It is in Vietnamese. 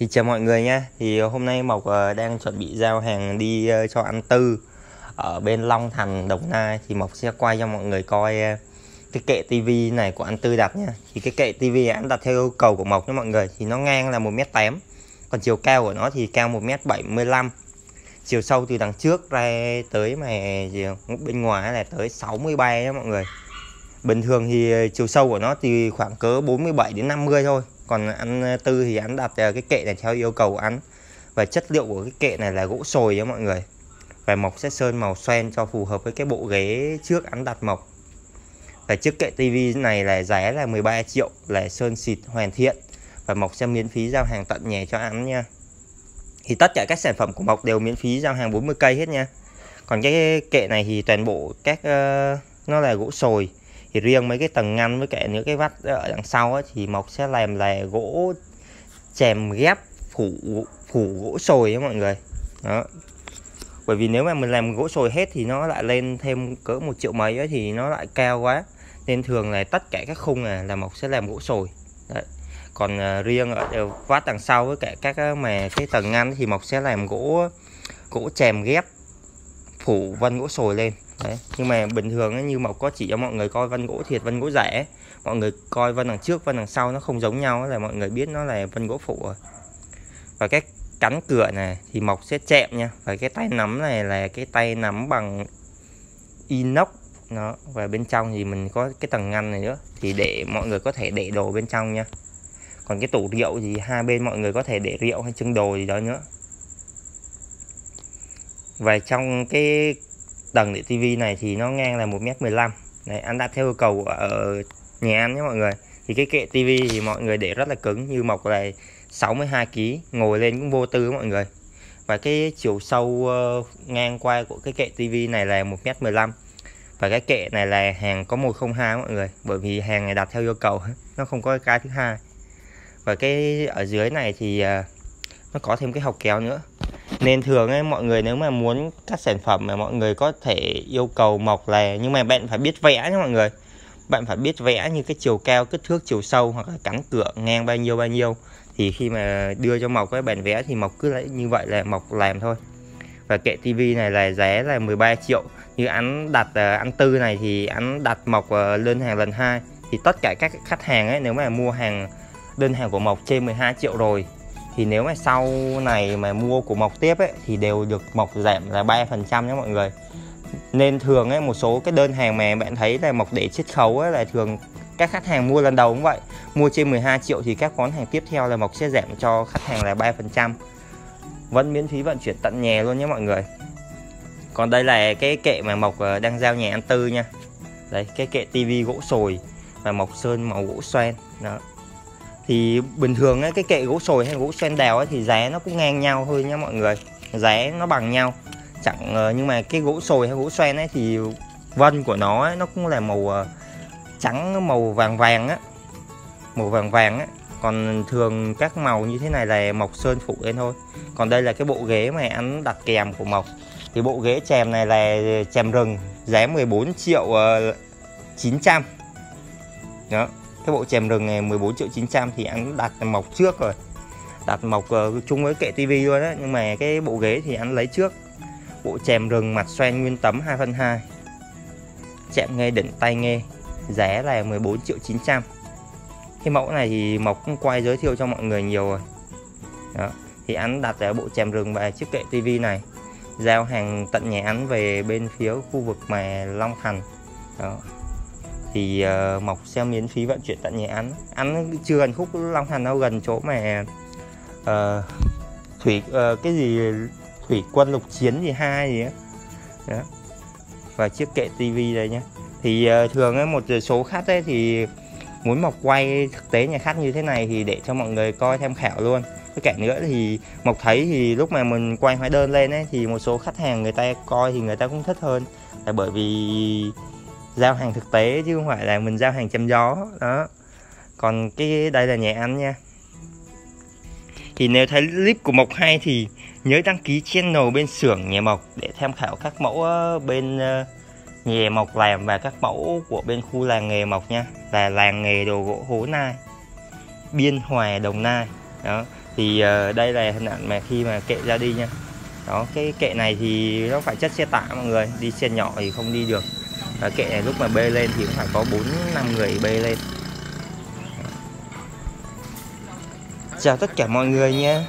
Thì chào mọi người nha. Thì hôm nay Mộc ờ, đang chuẩn bị giao hàng đi ờ, cho ăn Tư Ở bên Long Thành, Đồng Nai. Thì Mộc sẽ quay cho mọi người coi ờ, cái kệ tivi này của anh Tư đặt nha. Thì cái kệ tivi anh đặt theo yêu cầu của Mộc nha mọi người. Thì nó ngang là một m tám Còn chiều cao của nó thì cao một m bảy mươi lăm. Chiều sâu từ đằng trước ra tới mà bên ngoài là tới 63 nha mọi người. Bình thường thì chiều sâu của nó thì khoảng cỡ 47 đến 50 thôi còn anh ờ, tư thì anh đặt cái kệ này theo yêu cầu của anh và chất liệu của cái kệ này là gỗ sồi nha mọi người. Và mộc sẽ sơn màu xoen cho phù hợp với cái bộ ghế trước anh đặt mộc. Và chiếc kệ tivi này là giá là 13 triệu là sơn xịt hoàn thiện. Và mộc sẽ miễn phí giao hàng tận nhà cho anh nha. Thì tất cả các sản phẩm của mộc đều miễn phí giao hàng 40 cây hết nha. Còn cái kệ này thì toàn bộ các uh, nó là gỗ sồi thì riêng mấy cái tầng ngăn với cả những cái vắt ở đằng sau ấy, thì mộc sẽ làm là gỗ chèm ghép phủ phủ gỗ sồi ấy mọi người. Đó. Bởi vì nếu mà mình làm gỗ sồi hết thì nó lại lên thêm cỡ một triệu mấy ấy, thì nó lại cao quá. Nên thường là tất cả các khung này là mộc sẽ làm gỗ sồi. Đấy. còn uh, riêng ở vát đằng sau với cả các à, mà cái tầng ngăn thì mộc sẽ làm gỗ gỗ chèm ghép phủ vân gỗ sồi lên. Đấy. nhưng mà bình thường ấy, như mộc có chỉ cho mọi người coi vân gỗ thiệt vân gỗ rẻ mọi người coi vân đằng trước vân đằng sau nó không giống nhau là mọi người biết nó là vân gỗ phụ rồi. Và cái cắn cửa này thì mộc sẽ chạm nha. Và cái tay nắm này là cái tay nắm bằng inox. Nó và bên trong thì mình có cái tầng ngăn này nữa thì để mọi người có thể để đồ bên trong nha. Còn cái tủ rượu thì hai bên mọi người có thể để rượu hay trưng đồ gì đó nữa. Và trong cái tầng để tivi này thì nó ngang là 1m15 này anh đặt theo yêu cầu ở nhà anh nhé mọi người. Thì cái kệ tivi thì mọi người để rất là cứng, như mộc này 62 kg ngồi lên cũng vô tư mọi người. Và cái chiều sâu ờ, ngang qua của cái kệ tivi này là 1m15 và cái kệ này là hàng có 102 mọi người, bởi vì hàng này đặt theo yêu cầu, nó không có cái thứ hai. Và cái ở dưới này thì ờ, nó có thêm cái hộc kéo nữa nên thường ấy, mọi người nếu mà muốn các sản phẩm mà mọi người có thể yêu cầu mộc là, nhưng mà bạn phải biết vẽ nhé mọi người. Bạn phải biết vẽ như cái chiều cao, kích thước chiều sâu hoặc là cắn cửa ngang bao nhiêu bao nhiêu. Thì khi mà đưa cho mộc cái bản vẽ thì mộc cứ lấy như vậy là mộc làm thôi. Và kệ tivi này là giá là 13 triệu. Như anh đặt ờ, anh tư này thì anh đặt mộc lên ờ, hàng lần hai. Thì tất cả các khách hàng ấy, nếu mà mua hàng, đơn hàng của mộc trên 12 triệu rồi thì nếu mà sau này mà mua của mộc tiếp ấy, thì đều được mộc giảm là 3% nhé mọi người. Nên thường ấy, một số cái đơn hàng mà bạn thấy là mộc để chiết khấu ấy, là thường các khách hàng mua lần đầu cũng vậy. Mua trên 12 triệu thì các món hàng tiếp theo là mộc sẽ giảm cho khách hàng là 3% vẫn miễn phí vận chuyển tận nhà luôn nhé mọi người. Còn đây là cái kệ mà mộc ờ, đang giao nhà ăn tư nha. Đấy, cái kệ tivi gỗ sồi và mộc sơn màu gỗ xoan. Đó thì bình thường ấy, cái kệ gỗ sồi hay gỗ sen đèo ấy, thì giá nó cũng ngang nhau thôi nha mọi người. Giá nó bằng nhau. Chẳng ờ, nhưng mà cái gỗ sồi hay gỗ xoen ấy thì vân của nó ấy, nó cũng là màu ờ, trắng màu vàng vàng á. Màu vàng vàng á. Còn thường các màu như thế này là mộc sơn phủ lên thôi. Còn đây là cái bộ ghế mà anh đặt kèm của mộc thì bộ ghế chèm này là chèm rừng giá 14 triệu ờ, 900 đó cái bộ chèm rừng này 14 triệu 900 thì anh đặt mộc trước rồi. Đặt mộc uh, chung với kệ tivi luôn á. Nhưng mà cái bộ ghế thì anh lấy trước. Bộ chèm rừng mặt xoan nguyên tấm 2 phân 2 chạm nghe đỉnh tay nghe. Giá là 14 triệu 900 cái mẫu này thì Mộc cũng quay giới thiệu cho mọi người nhiều rồi. Đó. Thì anh đặt ở bộ chèm rừng và chiếc kệ tivi này. Giao hàng tận nhà anh về bên phía khu vực mà Long Thành. Đó thì ờ, uh, mọc sẽ miễn phí vận chuyển tận nhà anh anh chưa gần khúc Long Thành đâu gần chỗ mà uh, thủy uh, cái gì thủy quân lục chiến gì hai gì á. Đó. và chiếc kệ tivi đây nhé thì uh, thường ấy, một số khách ấy thì muốn mọc quay thực tế nhà khách như thế này thì để cho mọi người coi tham khảo luôn. Với cả nữa thì Mộc thấy thì lúc mà mình quay hóa đơn lên ấy thì một số khách hàng người ta coi thì người ta cũng thích hơn. Là bởi vì giao hàng thực tế chứ không phải là mình giao hàng chăm gió, đó. Còn cái đây là nhà anh nha. Thì nếu thấy clip của Mộc hay thì nhớ đăng ký channel bên xưởng nhà Mộc để tham khảo các mẫu ờ, bên ờ, nhà Mộc làm và các mẫu của bên khu làng nghề Mộc nha. Là làng nghề đồ gỗ Hố Nai, Biên Hòa, Đồng Nai, đó. Thì ờ, đây là hình ảnh mà khi mà kệ ra đi nha. Đó, cái kệ này thì nó phải chất xe tải mọi người, đi xe nhỏ thì không đi được và kệ này lúc mà bê lên thì cũng phải có bốn, năm người bê lên. Chào tất cả mọi người nha.